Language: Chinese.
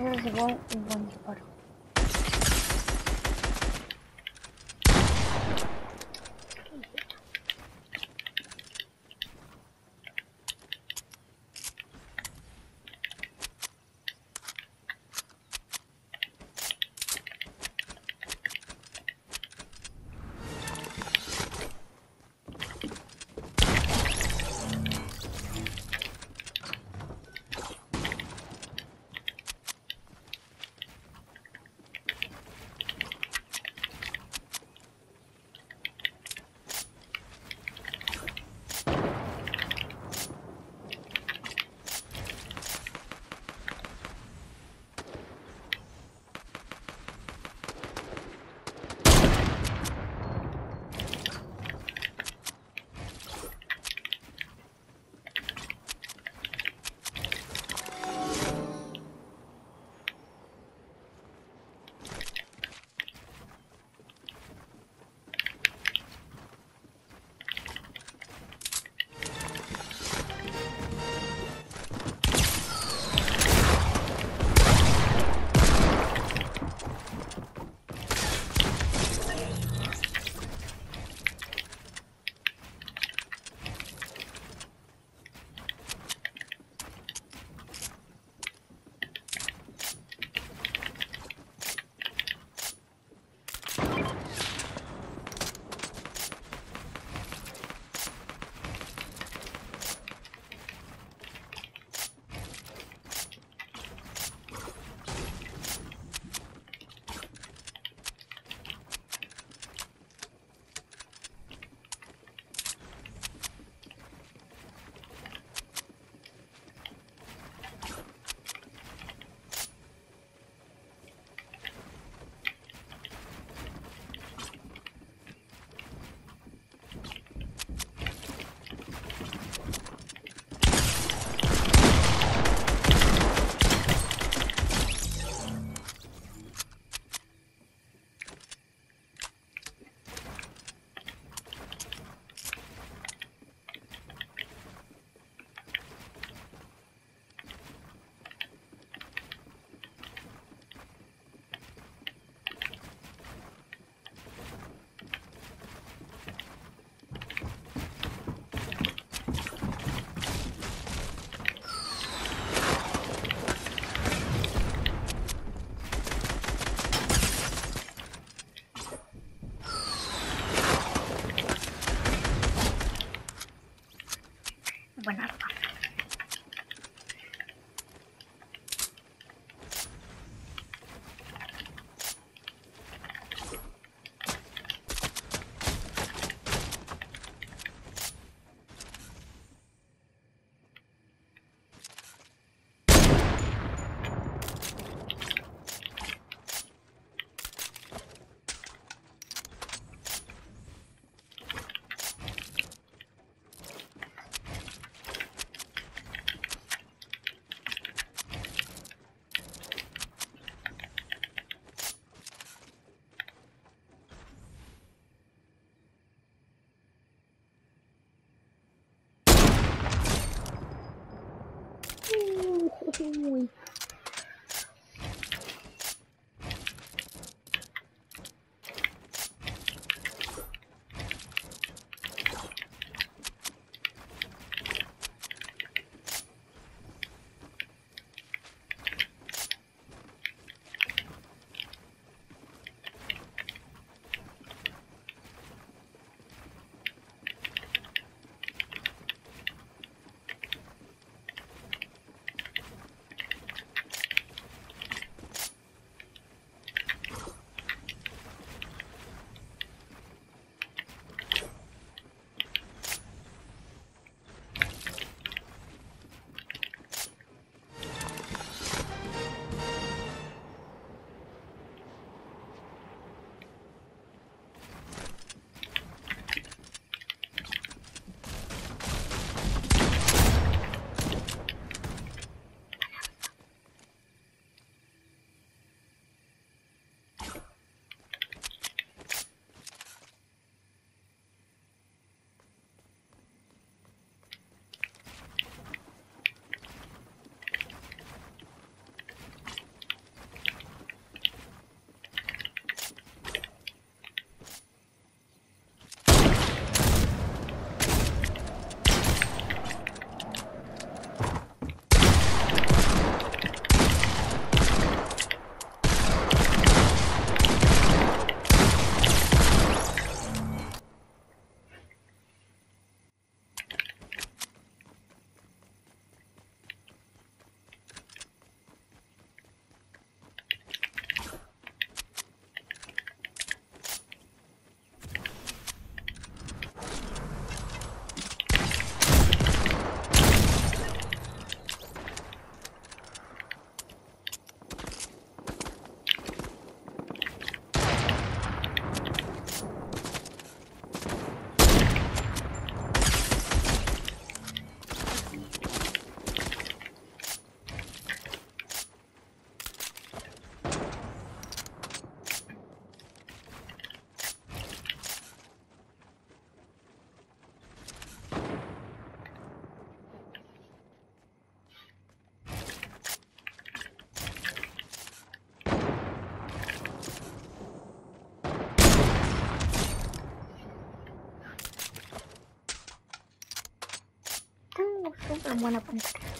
没关系我我帮你去报 buen arma. Súper buena pantalla.